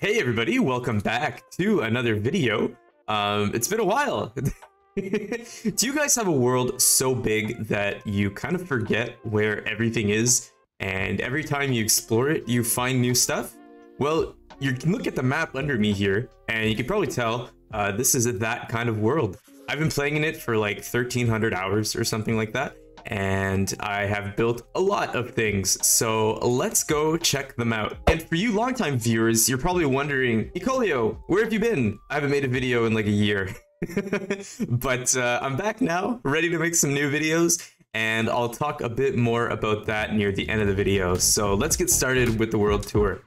Hey everybody, welcome back to another video. Um, it's been a while. Do you guys have a world so big that you kind of forget where everything is and every time you explore it, you find new stuff? Well, you can look at the map under me here and you can probably tell uh, this is that kind of world. I've been playing in it for like 1300 hours or something like that and I have built a lot of things, so let's go check them out. And for you longtime viewers, you're probably wondering, Ecolyo, where have you been? I haven't made a video in like a year. but uh, I'm back now, ready to make some new videos, and I'll talk a bit more about that near the end of the video. So let's get started with the world tour.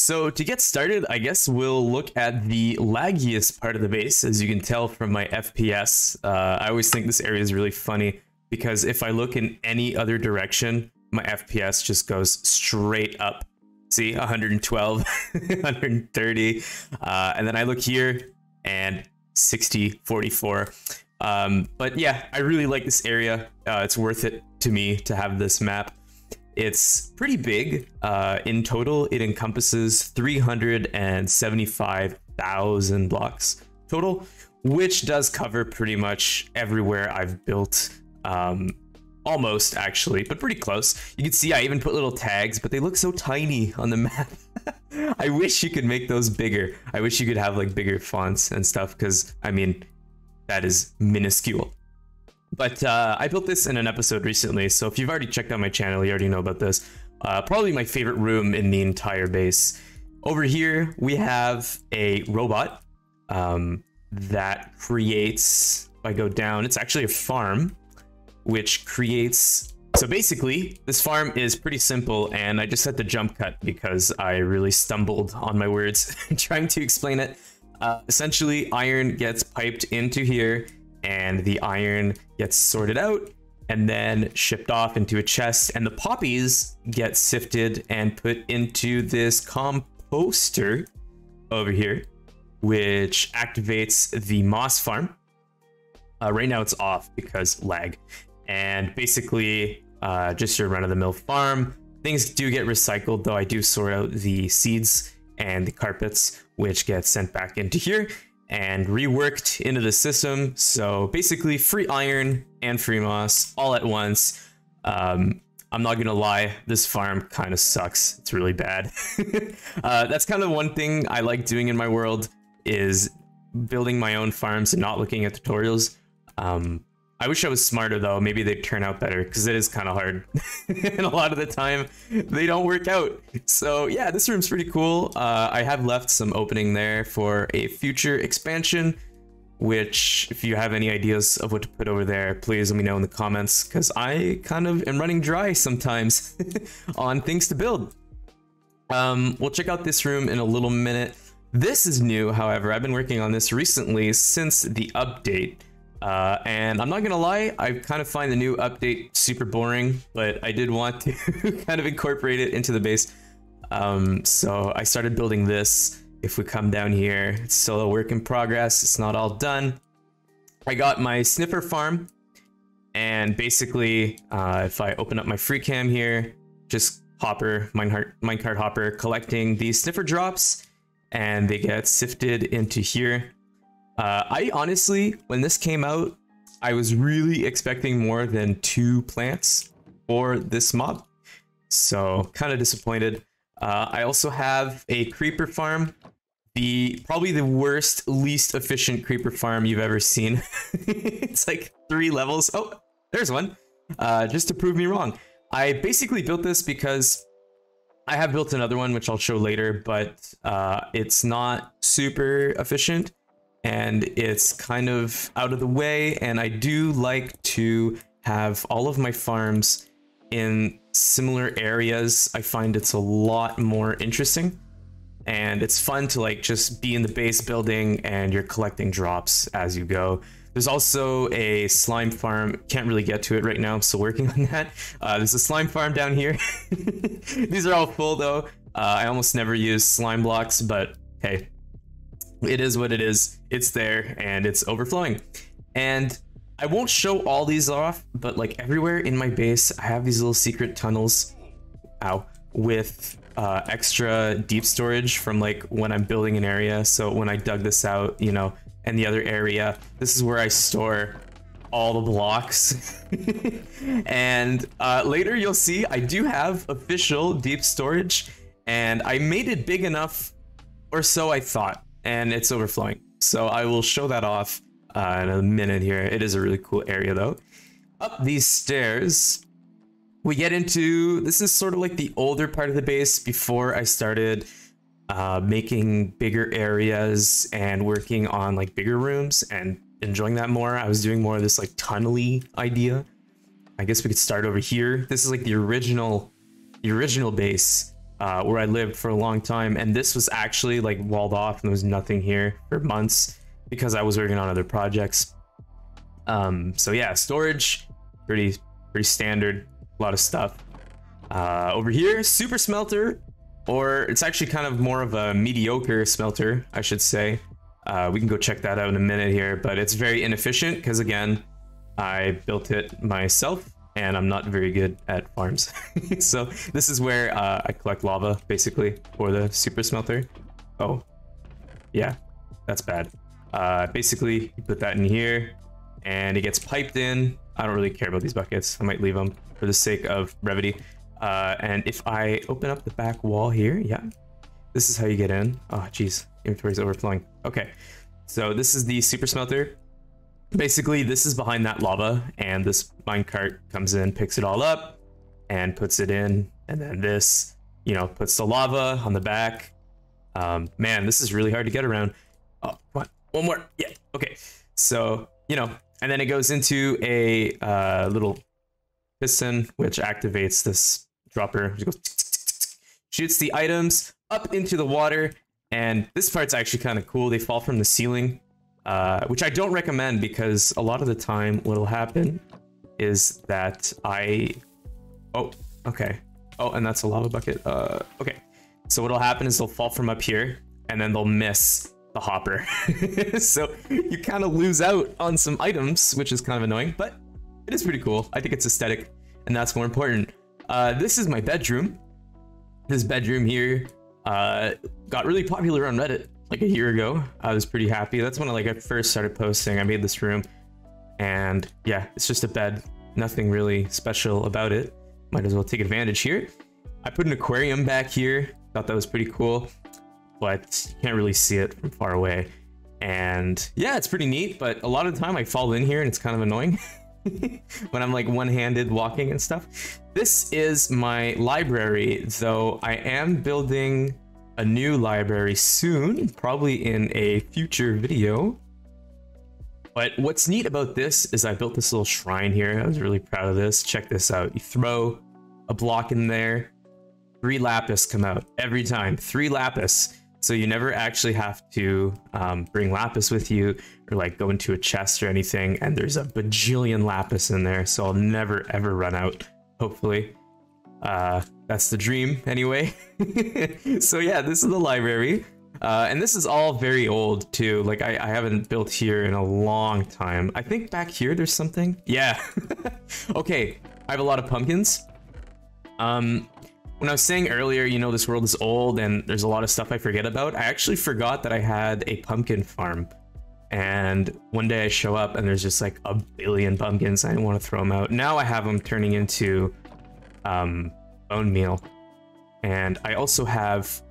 So to get started, I guess we'll look at the laggiest part of the base. As you can tell from my FPS, uh, I always think this area is really funny because if I look in any other direction, my FPS just goes straight up. See, 112, 130, uh, and then I look here and 60, 44. Um, but yeah, I really like this area. Uh, it's worth it to me to have this map. It's pretty big. Uh, in total, it encompasses 375,000 blocks total, which does cover pretty much everywhere I've built. Um, almost actually, but pretty close. You can see I even put little tags, but they look so tiny on the map. I wish you could make those bigger. I wish you could have like bigger fonts and stuff because I mean, that is minuscule. But uh, I built this in an episode recently, so if you've already checked out my channel, you already know about this. Uh, probably my favorite room in the entire base. Over here, we have a robot um, that creates, if I go down, it's actually a farm, which creates... So basically, this farm is pretty simple, and I just had to jump cut because I really stumbled on my words trying to explain it. Uh, essentially, iron gets piped into here, and the iron gets sorted out and then shipped off into a chest and the poppies get sifted and put into this composter over here which activates the moss farm. Uh, right now it's off because lag. And basically uh, just your run-of-the-mill farm. Things do get recycled though i do sort out the seeds and the carpets which get sent back into here and reworked into the system. So basically free iron and free moss all at once. Um, I'm not gonna lie, this farm kind of sucks. It's really bad. uh, that's kind of one thing I like doing in my world is building my own farms and not looking at tutorials. Um, I wish I was smarter though. Maybe they'd turn out better because it is kind of hard. and a lot of the time they don't work out. So yeah, this room's pretty cool. Uh, I have left some opening there for a future expansion, which if you have any ideas of what to put over there, please let me know in the comments because I kind of am running dry sometimes on things to build. Um, we'll check out this room in a little minute. This is new, however, I've been working on this recently since the update. Uh, and I'm not gonna lie, I kind of find the new update super boring, but I did want to kind of incorporate it into the base. Um, so I started building this. If we come down here, it's still a work in progress. It's not all done. I got my sniffer farm, and basically, uh, if I open up my free cam here, just hopper, minecart, hopper, collecting these sniffer drops, and they get sifted into here. Uh, I honestly, when this came out, I was really expecting more than two plants for this mob. So kind of disappointed. Uh, I also have a creeper farm. The probably the worst, least efficient creeper farm you've ever seen. it's like three levels. Oh, there's one. Uh, just to prove me wrong. I basically built this because I have built another one, which I'll show later, but uh, it's not super efficient and it's kind of out of the way. And I do like to have all of my farms in similar areas. I find it's a lot more interesting and it's fun to like just be in the base building and you're collecting drops as you go. There's also a slime farm. Can't really get to it right now. I'm still working on that. Uh, there's a slime farm down here. These are all full though. Uh, I almost never use slime blocks, but hey, it is what it is. It's there and it's overflowing. And I won't show all these off, but like everywhere in my base, I have these little secret tunnels, ow, with uh, extra deep storage from like when I'm building an area. So when I dug this out, you know, and the other area, this is where I store all the blocks. and uh, later you'll see I do have official deep storage and I made it big enough or so I thought and it's overflowing. So I will show that off uh, in a minute here. It is a really cool area though. Up these stairs, we get into, this is sort of like the older part of the base before I started uh, making bigger areas and working on like bigger rooms and enjoying that more. I was doing more of this like tunnely idea. I guess we could start over here. This is like the original, the original base uh, where I lived for a long time. And this was actually like walled off and there was nothing here for months because I was working on other projects. Um, so yeah, storage, pretty, pretty standard, a lot of stuff. Uh, over here, super smelter, or it's actually kind of more of a mediocre smelter, I should say. Uh, we can go check that out in a minute here, but it's very inefficient because again, I built it myself and I'm not very good at farms. so this is where uh, I collect lava basically for the super smelter. Oh, yeah, that's bad. Uh, basically, you put that in here and it gets piped in. I don't really care about these buckets. I might leave them for the sake of brevity. Uh, and if I open up the back wall here, yeah, this is how you get in. Oh, geez, inventory's overflowing. Okay, so this is the super smelter. Basically, this is behind that lava, and this minecart comes in, picks it all up, and puts it in, and then this, you know, puts the lava on the back. Um, man, this is really hard to get around. Oh, on, one more. Yeah, okay. So, you know, and then it goes into a uh, little piston, which activates this dropper. Goes, shoots the items up into the water, and this part's actually kind of cool. They fall from the ceiling, uh, which I don't recommend because a lot of the time what'll happen is that I... Oh, okay. Oh, and that's a lava bucket. Uh, okay. So what'll happen is they'll fall from up here, and then they'll miss the hopper. so you kind of lose out on some items, which is kind of annoying, but it is pretty cool. I think it's aesthetic, and that's more important. Uh, this is my bedroom. This bedroom here uh, got really popular on Reddit like a year ago. I was pretty happy. That's when I, like I first started posting. I made this room, and yeah, it's just a bed. Nothing really special about it. Might as well take advantage here. I put an aquarium back here. Thought that was pretty cool but you can't really see it from far away. And yeah, it's pretty neat, but a lot of the time I fall in here and it's kind of annoying when I'm like one-handed walking and stuff. This is my library, though I am building a new library soon, probably in a future video. But what's neat about this is I built this little shrine here. I was really proud of this. Check this out. You throw a block in there, three lapis come out every time. Three lapis. So you never actually have to um, bring lapis with you or like go into a chest or anything. And there's a bajillion lapis in there. So I'll never ever run out, hopefully. Uh, that's the dream anyway. so yeah, this is the library. Uh, and this is all very old too. Like I, I haven't built here in a long time. I think back here there's something. Yeah. okay, I have a lot of pumpkins. Um, when I was saying earlier, you know, this world is old and there's a lot of stuff I forget about, I actually forgot that I had a pumpkin farm. And one day I show up and there's just like a billion pumpkins. I didn't want to throw them out. Now I have them turning into um, bone meal. And I also have...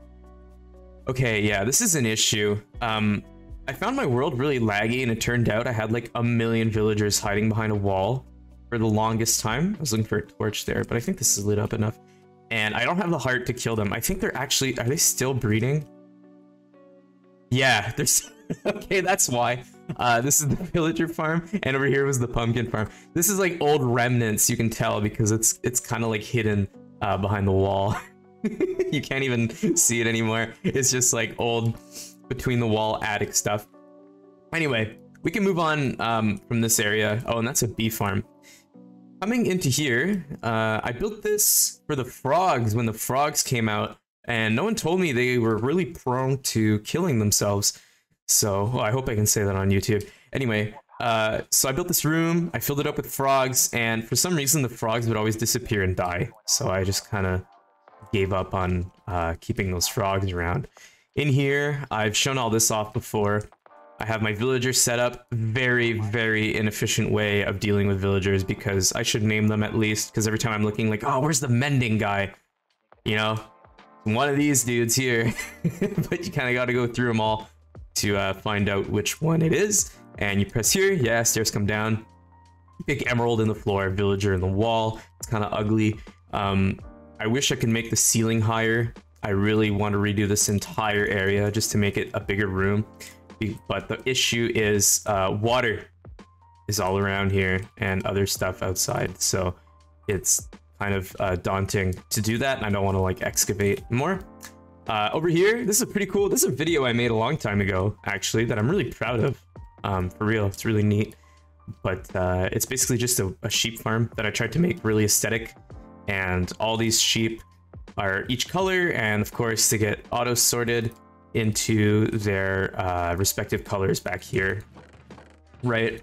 Okay, yeah, this is an issue. Um, I found my world really laggy and it turned out I had like a million villagers hiding behind a wall for the longest time. I was looking for a torch there, but I think this is lit up enough and I don't have the heart to kill them. I think they're actually, are they still breeding? Yeah, there's, okay, that's why. Uh, this is the villager farm, and over here was the pumpkin farm. This is like old remnants, you can tell, because it's it's kind of like hidden uh, behind the wall. you can't even see it anymore. It's just like old between the wall attic stuff. Anyway, we can move on um, from this area. Oh, and that's a bee farm. Coming into here, uh, I built this for the frogs when the frogs came out, and no one told me they were really prone to killing themselves. So well, I hope I can say that on YouTube. Anyway, uh, so I built this room, I filled it up with frogs, and for some reason the frogs would always disappear and die. So I just kind of gave up on uh, keeping those frogs around. In here, I've shown all this off before. I have my villagers set up. Very, very inefficient way of dealing with villagers because I should name them at least. Because every time I'm looking like, oh, where's the mending guy? You know, one of these dudes here. but you kind of got to go through them all to uh, find out which one it is. And you press here. Yeah, stairs come down. Big emerald in the floor, villager in the wall. It's kind of ugly. Um, I wish I could make the ceiling higher. I really want to redo this entire area just to make it a bigger room. But the issue is uh, water is all around here and other stuff outside. So it's kind of uh, daunting to do that. And I don't want to like excavate more. Uh, over here, this is pretty cool. This is a video I made a long time ago, actually, that I'm really proud of. Um, for real, it's really neat. But uh, it's basically just a, a sheep farm that I tried to make really aesthetic. And all these sheep are each color, and of course they get auto sorted into their uh, respective colors back here. Right,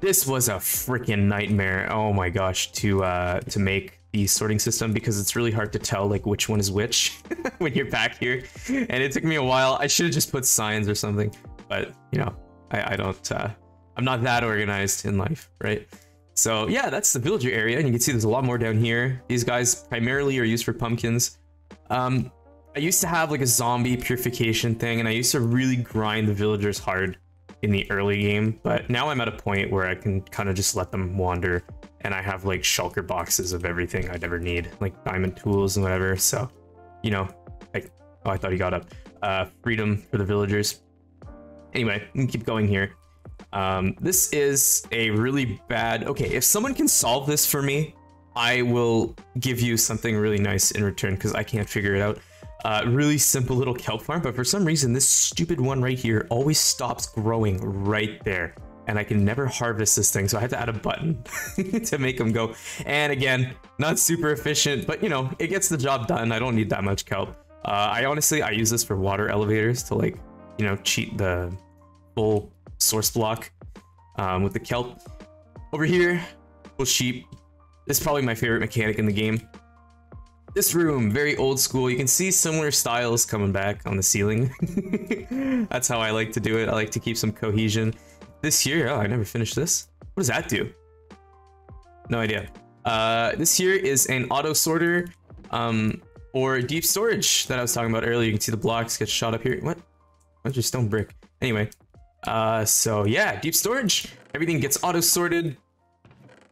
this was a freaking nightmare. Oh my gosh, to uh, to make the sorting system because it's really hard to tell like which one is which when you're back here, and it took me a while. I should have just put signs or something, but you know, I, I don't. Uh, I'm not that organized in life, right? So yeah, that's the villager area, and you can see there's a lot more down here. These guys primarily are used for pumpkins. Um, I used to have like a zombie purification thing, and I used to really grind the villagers hard in the early game, but now I'm at a point where I can kind of just let them wander, and I have like shulker boxes of everything I'd ever need, like diamond tools and whatever, so, you know, like, oh, I thought he got up. Uh, freedom for the villagers. Anyway, keep going here. Um, this is a really bad... Okay, if someone can solve this for me, I will give you something really nice in return because I can't figure it out. Uh, really simple little kelp farm, but for some reason, this stupid one right here always stops growing right there. And I can never harvest this thing, so I had to add a button to make them go. And again, not super efficient, but you know, it gets the job done. I don't need that much kelp. Uh, I honestly, I use this for water elevators to like, you know, cheat the full source block um, with the kelp. Over here, little sheep. This is probably my favorite mechanic in the game. This room, very old school. You can see similar styles coming back on the ceiling. That's how I like to do it. I like to keep some cohesion. This here, oh, I never finished this. What does that do? No idea. Uh, this here is an auto sorter um, or deep storage that I was talking about earlier. You can see the blocks get shot up here. What? What's your stone brick? Anyway, uh, so yeah, deep storage. Everything gets auto sorted.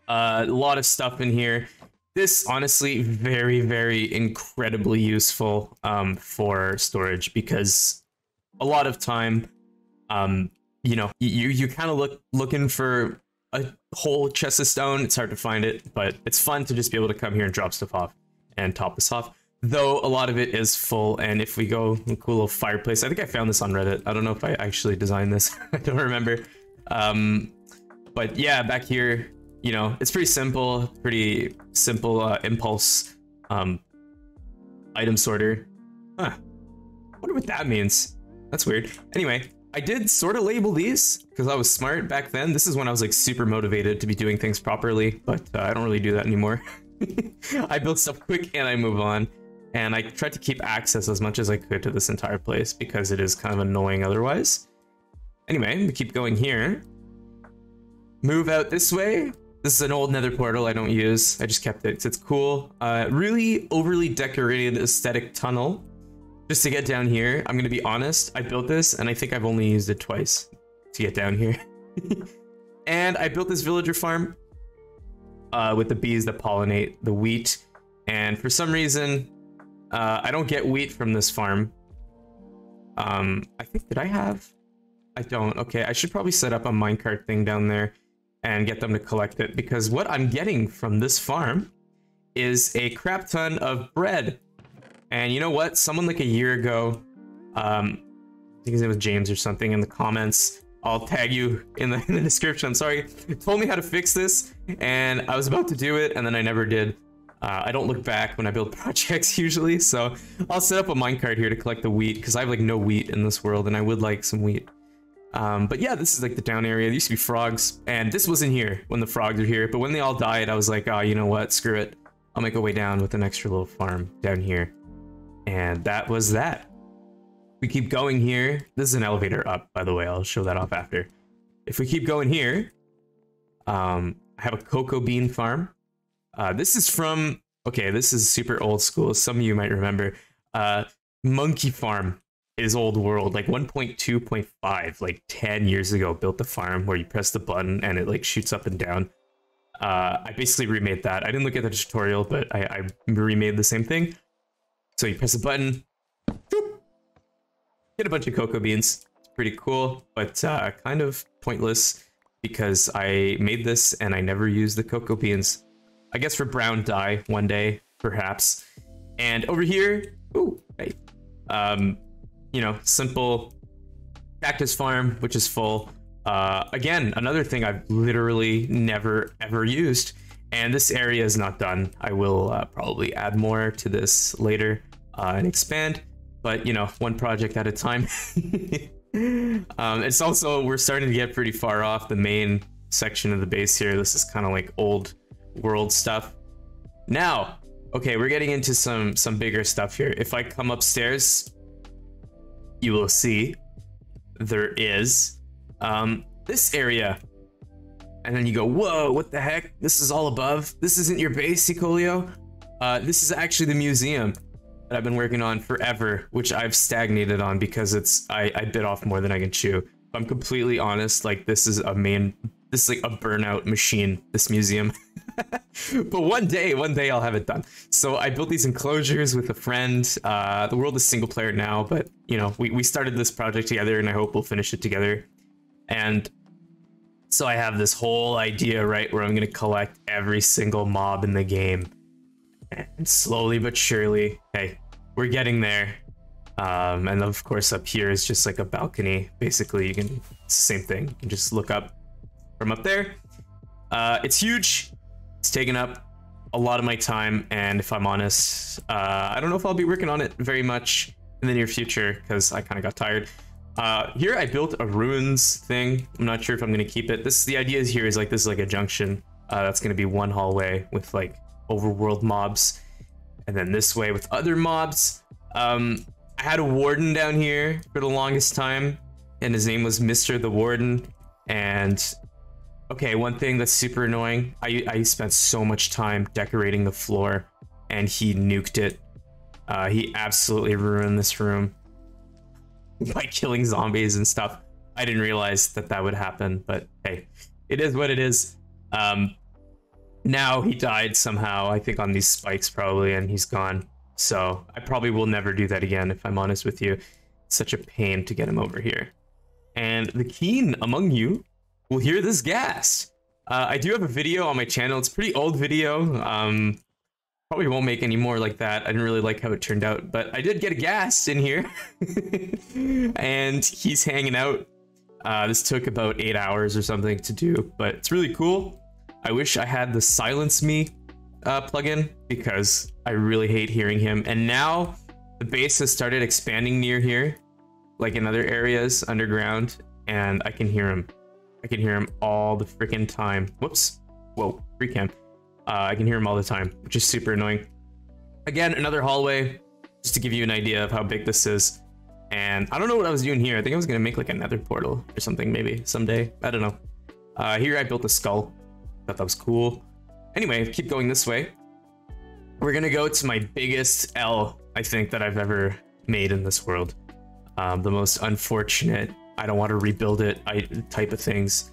Uh, a lot of stuff in here. This honestly very very incredibly useful um, for storage because a lot of time, um, you know, you you kind of look looking for a whole chest of stone. It's hard to find it, but it's fun to just be able to come here and drop stuff off and top this off though a lot of it is full and if we go a cool little fireplace i think i found this on reddit. I don't know if i actually designed this. I don't remember. Um but yeah back here you know it's pretty simple pretty simple uh, impulse um item sorter. Huh. Wonder what that means. That's weird. Anyway i did sort of label these because i was smart back then. This is when i was like super motivated to be doing things properly but uh, i don't really do that anymore. I build stuff quick and I move on and I tried to keep access as much as I could to this entire place because it is kind of annoying otherwise. Anyway, we keep going here. Move out this way. This is an old nether portal I don't use. I just kept it it's cool. Uh, really overly decorated aesthetic tunnel. Just to get down here, I'm gonna be honest, I built this and I think I've only used it twice to get down here. and I built this villager farm uh, with the bees that pollinate the wheat. And for some reason, uh, I don't get wheat from this farm. Um, I think, did I have? I don't. Okay, I should probably set up a minecart thing down there and get them to collect it because what I'm getting from this farm is a crap ton of bread. And you know what? Someone like a year ago, um, I think his name was James or something in the comments. I'll tag you in the, in the description. I'm sorry. Told me how to fix this and I was about to do it and then I never did. Uh, I don't look back when I build projects usually, so I'll set up a minecart here to collect the wheat because I have like no wheat in this world and I would like some wheat. Um, but yeah, this is like the down area. There used to be frogs, and this wasn't here when the frogs were here. But when they all died, I was like, oh, you know what? Screw it. I'll make a way down with an extra little farm down here. And that was that. We keep going here. This is an elevator up, by the way. I'll show that off after. If we keep going here, um, I have a cocoa bean farm. Uh, this is from, okay, this is super old school. Some of you might remember. Uh, Monkey Farm is old world, like 1.2.5, like 10 years ago, built the farm where you press the button and it like shoots up and down. Uh, I basically remade that. I didn't look at the tutorial, but I, I remade the same thing. So you press a button, get a bunch of cocoa beans. It's pretty cool, but uh, kind of pointless because I made this and I never used the cocoa beans. I guess for brown dye one day, perhaps. And over here, ooh, hey, um, you know, simple cactus farm, which is full. Uh, again, another thing I've literally never ever used, and this area is not done. I will uh, probably add more to this later uh, and expand, but you know, one project at a time. um, it's also we're starting to get pretty far off the main section of the base here. This is kind of like old world stuff. Now, okay, we're getting into some some bigger stuff here. If I come upstairs, you will see there is um, this area. And then you go, whoa, what the heck? This is all above? This isn't your base, Ecolyo? Uh, this is actually the museum that I've been working on forever, which I've stagnated on because it's I, I bit off more than I can chew. If I'm completely honest, like this is a main this is like a burnout machine, this museum. but one day, one day I'll have it done. So I built these enclosures with a friend. Uh, the world is single player now, but you know, we, we started this project together and I hope we'll finish it together. And so I have this whole idea, right, where I'm to collect every single mob in the game. And slowly but surely, hey, we're getting there. Um, and of course up here is just like a balcony. Basically, you can, same thing. You can just look up from up there. Uh, it's huge. It's taken up a lot of my time, and if I'm honest, uh, I don't know if I'll be working on it very much in the near future because I kind of got tired. Uh, here I built a ruins thing. I'm not sure if I'm gonna keep it. This the idea here is like this is like a junction. Uh, that's gonna be one hallway with like overworld mobs, and then this way with other mobs. Um, I had a warden down here for the longest time, and his name was Mr. the Warden. And Okay, one thing that's super annoying. I, I spent so much time decorating the floor and he nuked it. Uh, he absolutely ruined this room by killing zombies and stuff. I didn't realize that that would happen, but hey, it is what it is. Um, now he died somehow, I think on these spikes probably, and he's gone. So I probably will never do that again, if I'm honest with you. It's such a pain to get him over here. And the keen among you will hear this ghast. Uh, I do have a video on my channel. It's a pretty old video. Um, probably won't make any more like that. I didn't really like how it turned out, but I did get a ghast in here. and he's hanging out. Uh, this took about eight hours or something to do, but it's really cool. I wish I had the Silence Me uh, plugin because I really hate hearing him. And now the base has started expanding near here, like in other areas underground, and I can hear him. I can hear him all the freaking time. Whoops. Whoa, free cam. Uh, I can hear him all the time, which is super annoying. Again, another hallway, just to give you an idea of how big this is. And I don't know what I was doing here. I think I was gonna make like another portal or something maybe someday. I don't know. Uh, here I built a skull. Thought that was cool. Anyway, keep going this way. We're gonna go to my biggest L, I think, that I've ever made in this world. Um, the most unfortunate I don't want to rebuild it I, type of things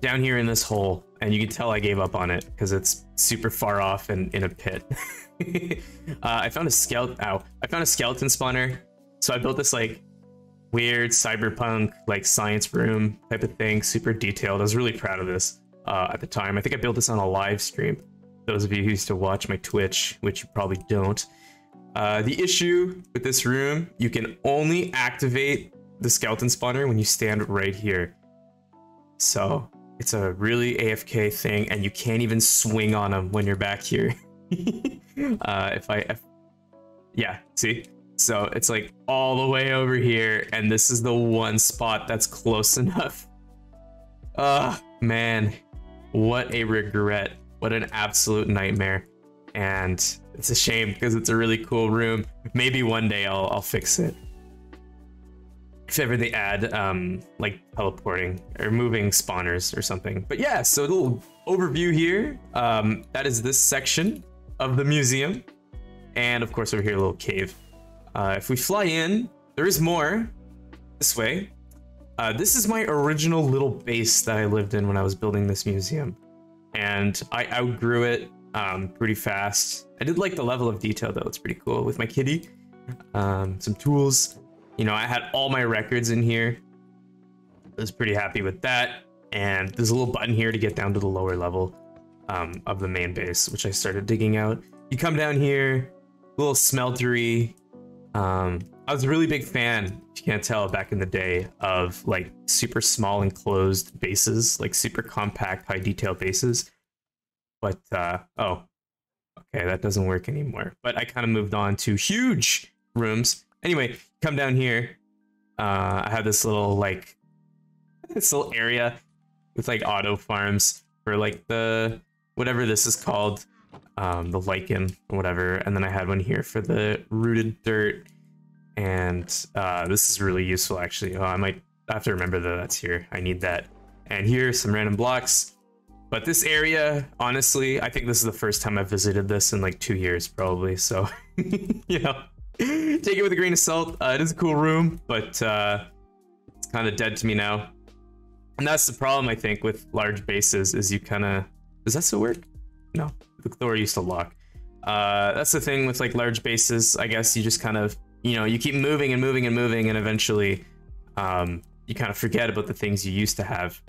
down here in this hole. And you can tell I gave up on it because it's super far off and in a pit. uh, I found a skeleton. Ow! I found a skeleton spawner. So I built this like weird cyberpunk like science room type of thing, super detailed. I was really proud of this uh, at the time. I think I built this on a live stream. Those of you who used to watch my Twitch, which you probably don't. Uh, the issue with this room, you can only activate the skeleton spawner when you stand right here. So it's a really AFK thing, and you can't even swing on them when you're back here. uh, if I, if, yeah, see, So it's like all the way over here, and this is the one spot that's close enough. Oh, man, what a regret. What an absolute nightmare. And it's a shame because it's a really cool room. Maybe one day I'll, I'll fix it. If ever they add um, like teleporting or moving spawners or something. But yeah, so a little overview here. Um, that is this section of the museum. And of course over here, a little cave. Uh, if we fly in, there is more this way. Uh, this is my original little base that I lived in when I was building this museum. And I outgrew it um, pretty fast. I did like the level of detail though, it's pretty cool with my kitty. Um, some tools. You know, I had all my records in here. I was pretty happy with that. And there's a little button here to get down to the lower level um, of the main base, which I started digging out. You come down here, little smeltery. Um, I was a really big fan, if you can't tell, back in the day of like super small enclosed bases, like super compact, high detail bases. But uh, oh, okay, that doesn't work anymore. But I kind of moved on to huge rooms. Anyway, come down here. Uh, I have this little like this little area with like auto farms for like the whatever this is called, um, the lichen or whatever. And then I had one here for the rooted dirt. And uh, this is really useful actually. Oh, I might have to remember that that's here. I need that. And here, some random blocks. But this area, honestly, I think this is the first time I've visited this in like two years, probably. So, you know, take it with a grain of salt. Uh, it is a cool room, but uh, it's kind of dead to me now. And that's the problem, I think, with large bases is you kind of... Does that still work? No, the door used to lock. Uh, that's the thing with like large bases. I guess you just kind of, you know, you keep moving and moving and moving, and eventually um, you kind of forget about the things you used to have.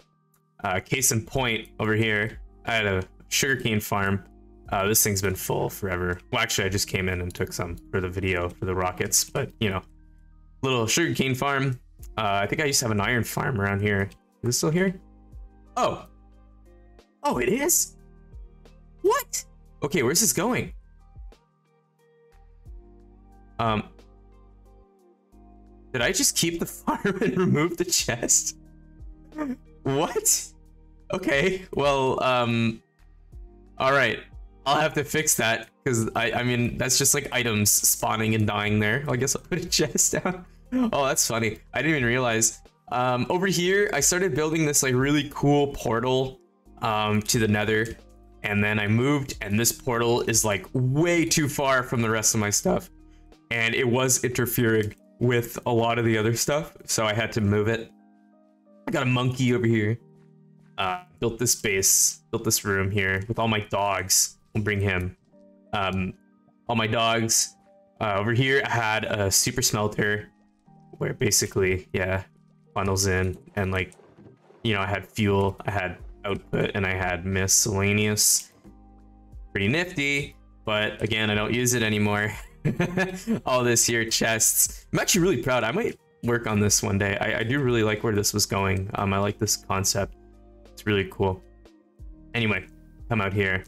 Uh, case in point, over here, I had a sugarcane farm. Uh, this thing's been full forever. Well, actually, I just came in and took some for the video for the rockets, but you know, little sugarcane farm. Uh, I think I used to have an iron farm around here. Is it still here? Oh. Oh, it is? What? Okay, where's this going? Um. Did I just keep the farm and remove the chest? What? Okay, well, um, all right. I'll have to fix that because I, I mean, that's just like items spawning and dying there. I guess I'll put a chest down. Oh, that's funny. I didn't even realize. Um, over here, I started building this like really cool portal um, to the nether. And then I moved and this portal is like way too far from the rest of my stuff. And it was interfering with a lot of the other stuff. So I had to move it. I got a monkey over here. Uh, built this base, built this room here with all my dogs. Bring him. Um, all my dogs. Uh, over here, I had a super smelter where basically, yeah, funnels in and like, you know, I had fuel, I had output, and I had miscellaneous. Pretty nifty, but again, I don't use it anymore. all this here chests. I'm actually really proud. I might work on this one day. I, I do really like where this was going. Um, I like this concept. It's really cool. Anyway, come out here.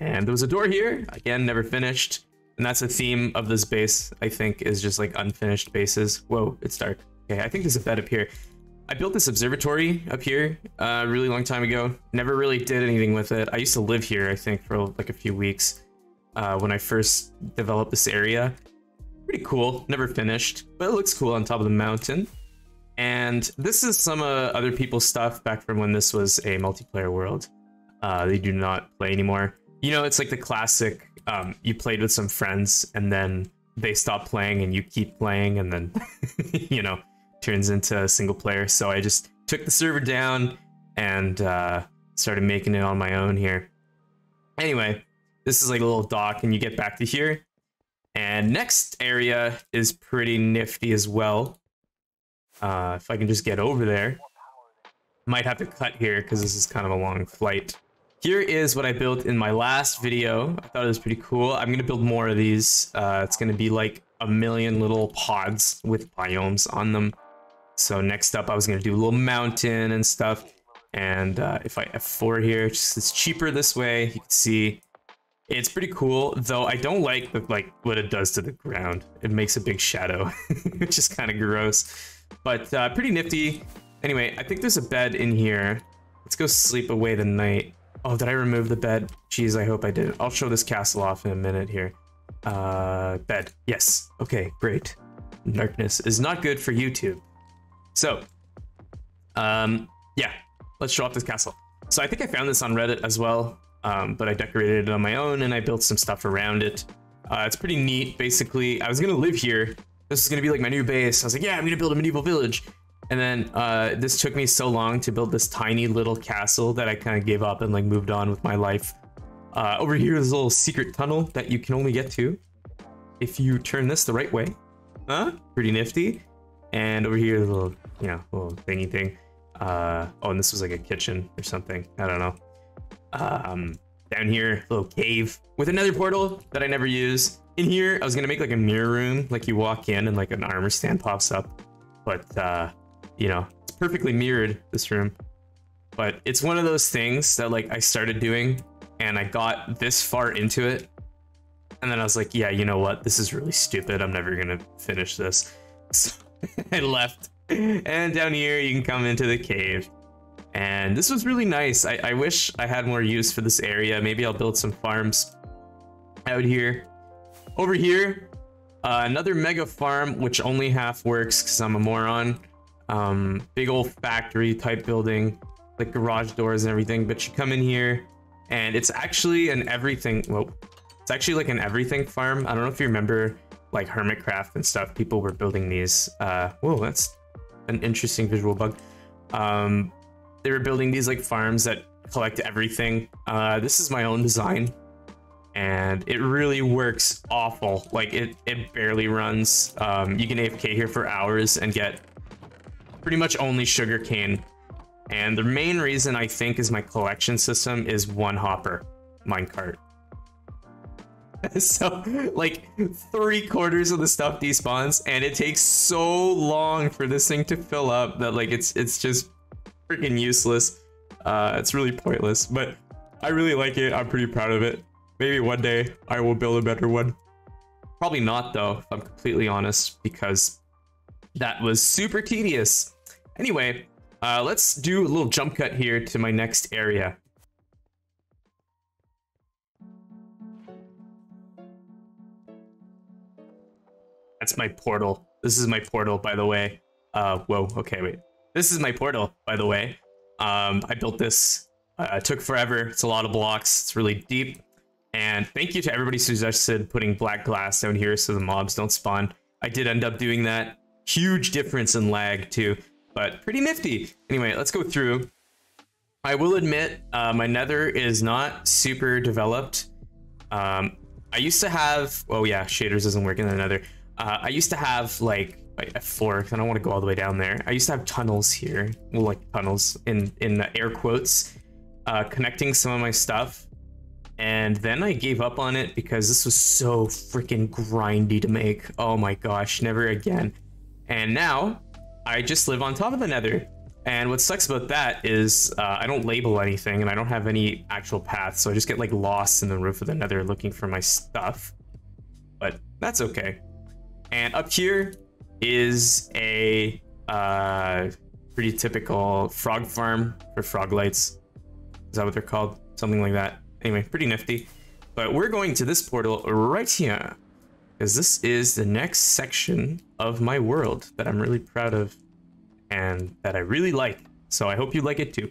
And there was a door here. Again, never finished. And that's a theme of this base, I think, is just like unfinished bases. Whoa, it's dark. Okay, I think there's a bed up here. I built this observatory up here uh, a really long time ago. Never really did anything with it. I used to live here, I think, for like a few weeks uh, when I first developed this area. Pretty cool. Never finished, but it looks cool on top of the mountain. And this is some uh, other people's stuff back from when this was a multiplayer world. Uh, they do not play anymore. You know, it's like the classic, um, you played with some friends and then they stop playing and you keep playing and then, you know, turns into a single player. So I just took the server down and uh, started making it on my own here. Anyway, this is like a little dock and you get back to here and next area is pretty nifty as well. Uh, if I can just get over there. Might have to cut here because this is kind of a long flight. Here is what I built in my last video. I thought it was pretty cool. I'm going to build more of these. Uh, it's going to be like a million little pods with biomes on them. So next up, I was going to do a little mountain and stuff. And uh, if I F4 here, just, it's cheaper this way. You can see It's pretty cool, though I don't like the, like what it does to the ground. It makes a big shadow, which is kind of gross, but uh, pretty nifty. Anyway, I think there's a bed in here. Let's go sleep away the night. Oh, did I remove the bed? Jeez, I hope I did. I'll show this castle off in a minute here. Uh, bed. Yes. Okay, great. Darkness is not good for YouTube. So, um, yeah, let's show off this castle. So I think I found this on Reddit as well, um, but I decorated it on my own and I built some stuff around it. Uh, it's pretty neat. Basically, I was gonna live here. This is gonna be like my new base. I was like, yeah, I'm gonna build a medieval village. And then uh, this took me so long to build this tiny little castle that I kind of gave up and like moved on with my life. Uh, over here is a little secret tunnel that you can only get to if you turn this the right way. Huh? Pretty nifty. And over here, a little, you know, little thingy thing. Uh, oh, and this was like a kitchen or something. I don't know. Um, down here, little cave with another portal that I never use. In here, I was gonna make like a mirror room, like you walk in and like an armor stand pops up. But, uh, you know, it's perfectly mirrored, this room. But it's one of those things that like I started doing and I got this far into it. And then I was like, yeah, you know what? This is really stupid. I'm never gonna finish this. So I left. And down here, you can come into the cave. And this was really nice. I, I wish I had more use for this area. Maybe I'll build some farms out here. Over here, uh, another mega farm, which only half works because I'm a moron. Um, big old factory type building, like garage doors and everything. But you come in here, and it's actually an everything. Well, it's actually like an everything farm. I don't know if you remember like Hermitcraft and stuff. People were building these. Uh, whoa, that's an interesting visual bug. Um, they were building these like farms that collect everything. Uh, this is my own design, and it really works awful. Like it, it barely runs. Um, you can AFK here for hours and get pretty much only sugar cane. And the main reason I think is my collection system is one hopper minecart. so like three quarters of the stuff despawns and it takes so long for this thing to fill up that like it's it's just freaking useless. Uh it's really pointless but i really like it. I'm pretty proud of it. Maybe one day i will build a better one. Probably not though if i'm completely honest because that was super tedious anyway uh let's do a little jump cut here to my next area That's my portal. This is my portal, by the way. Uh, whoa, okay, wait. This is my portal, by the way. Um, I built this. Uh, it took forever. It's a lot of blocks. It's really deep. And thank you to everybody who suggested putting black glass down here so the mobs don't spawn. I did end up doing that. Huge difference in lag, too. But pretty nifty. Anyway, let's go through. I will admit, uh, my nether is not super developed. Um, I used to have... Oh, yeah, shaders isn't working in the nether. Uh, I used to have like a floor. because I don't want to go all the way down there. I used to have tunnels here, well, like tunnels in in air quotes, uh, connecting some of my stuff. And then I gave up on it because this was so freaking grindy to make. Oh my gosh, never again. And now I just live on top of the nether. And what sucks about that is uh, I don't label anything and I don't have any actual paths. So I just get like lost in the roof of the nether looking for my stuff. But that's okay. And up here is a uh, pretty typical frog farm for frog lights. Is that what they're called? Something like that. Anyway, pretty nifty. But we're going to this portal right here. Because this is the next section of my world that I'm really proud of and that I really like. So I hope you like it too.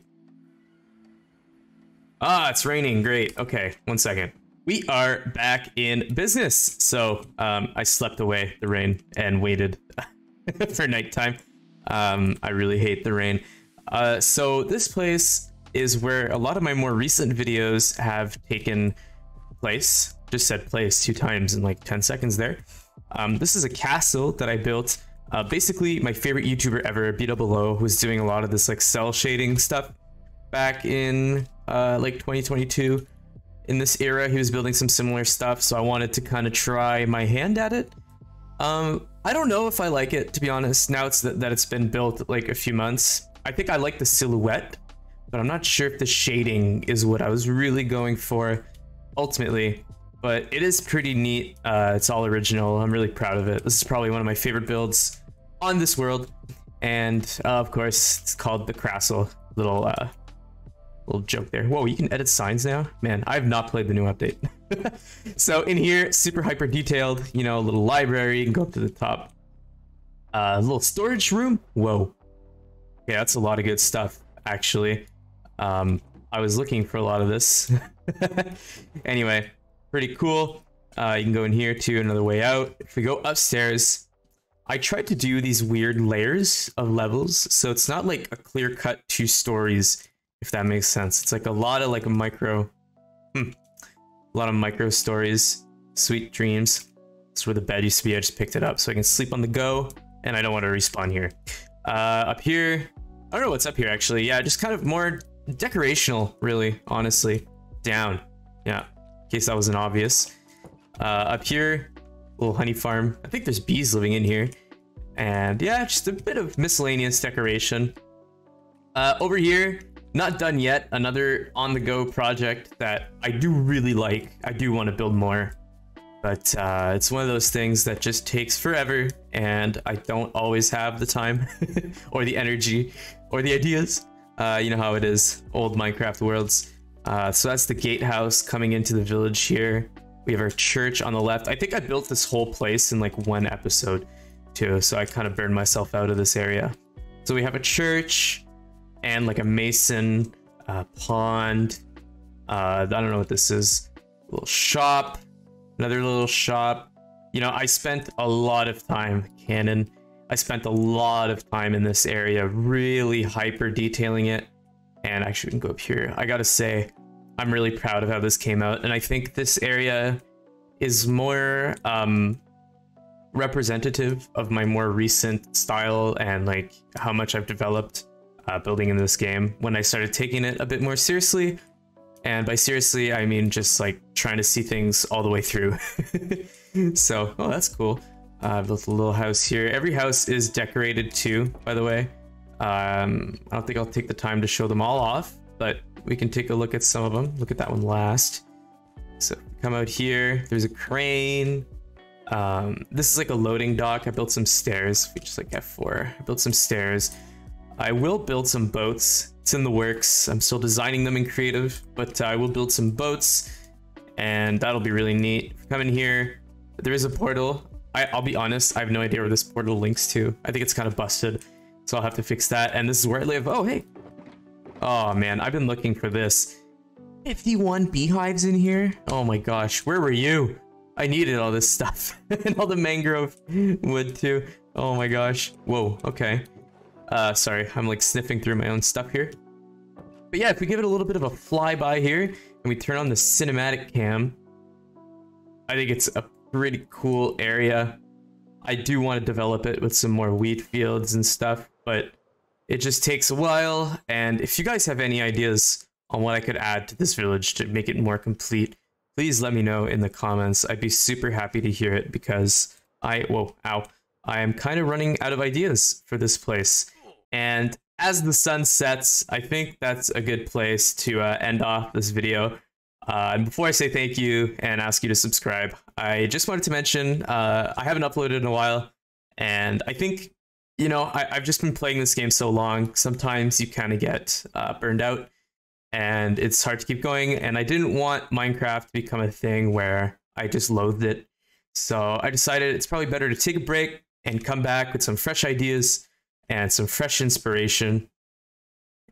Ah, it's raining. Great. Okay, one second we are back in business. So um, I slept away the rain and waited for nighttime. Um, I really hate the rain. Uh, so this place is where a lot of my more recent videos have taken place. Just said place two times in like 10 seconds there. Um, this is a castle that I built. Uh, basically, my favorite YouTuber ever, Below, was doing a lot of this like cell shading stuff back in uh, like 2022 in this era. He was building some similar stuff, so I wanted to kind of try my hand at it. Um, I don't know if I like it, to be honest, now it's th that it's been built like a few months. I think I like the silhouette, but I'm not sure if the shading is what I was really going for ultimately. But it is pretty neat. Uh, it's all original. I'm really proud of it. This is probably one of my favorite builds on this world. And uh, of course, it's called the Crassel. Little uh, little joke there. Whoa, you can edit signs now? Man, I have not played the new update. so in here, super hyper detailed, you know, a little library, you can go up to the top. A uh, little storage room. Whoa. Yeah, that's a lot of good stuff, actually. Um, I was looking for a lot of this. anyway, pretty cool. Uh, you can go in here to another way out. If we go upstairs, I tried to do these weird layers of levels, so it's not like a clear cut two stories if that makes sense. It's like a lot of like a micro, hmm, a lot of micro stories, sweet dreams. That's where the bed used to be. I just picked it up so I can sleep on the go, and I don't want to respawn here. Uh, up here, I don't know what's up here actually. Yeah, just kind of more decorational, really, honestly. Down, yeah, in case that wasn't obvious. Uh, up here, little honey farm. I think there's bees living in here. And yeah, just a bit of miscellaneous decoration. Uh, over here, not done yet. Another on-the-go project that I do really like. I do want to build more. But uh, it's one of those things that just takes forever, and I don't always have the time, or the energy, or the ideas. Uh, you know how it is, old Minecraft worlds. Uh, so that's the gatehouse coming into the village here. We have our church on the left. I think I built this whole place in like one episode too, so I kind of burned myself out of this area. So we have a church, and like a mason pond. Uh, I don't know what this is. A little shop, another little shop. You know, I spent a lot of time, Canon. I spent a lot of time in this area, really hyper detailing it. And actually, we can go up here. I gotta say, I'm really proud of how this came out. And I think this area is more um, representative of my more recent style and like how much I've developed uh, building in this game when I started taking it a bit more seriously. And by seriously, I mean just like trying to see things all the way through. so, oh, that's cool. Uh, built a little house here. Every house is decorated too, by the way. Um, I don't think I'll take the time to show them all off, but we can take a look at some of them. Look at that one last. So come out here, there's a crane. Um, this is like a loading dock. I built some stairs, we just like F4. I built some stairs. I will build some boats. It's in the works. I'm still designing them in creative, but I will build some boats and that'll be really neat. Come in here. There is a portal. I, will be honest, I have no idea where this portal links to. I think it's kind of busted, so I'll have to fix that. And this is where I live. Oh, hey. Oh, man, I've been looking for this. 51 beehives in here? Oh my gosh, where were you? I needed all this stuff. and all the mangrove wood too. Oh my gosh. Whoa, okay. Uh, sorry, I'm like sniffing through my own stuff here. But yeah, if we give it a little bit of a flyby here and we turn on the cinematic cam, I think it's a pretty cool area. I do want to develop it with some more wheat fields and stuff, but it just takes a while. And if you guys have any ideas on what I could add to this village to make it more complete, please let me know in the comments. I'd be super happy to hear it because I, whoa, ow, I am kind of running out of ideas for this place. And as the sun sets, I think that's a good place to uh, end off this video. Uh, and before I say thank you and ask you to subscribe, I just wanted to mention uh, I haven't uploaded in a while, and I think you know I, have just been playing this game so long. Sometimes you kind of get uh, burned out, and it's hard to keep going. And I didn't want Minecraft to become a thing where I just loathed it. So I decided it's probably better to take a break and come back with some fresh ideas and some fresh inspiration.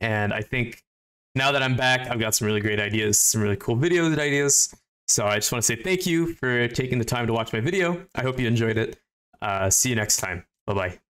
And I think now that I'm back, I've got some really great ideas, some really cool video ideas. So I just want to say thank you for taking the time to watch my video. I hope you enjoyed it. Uh, see you next time. Bye bye.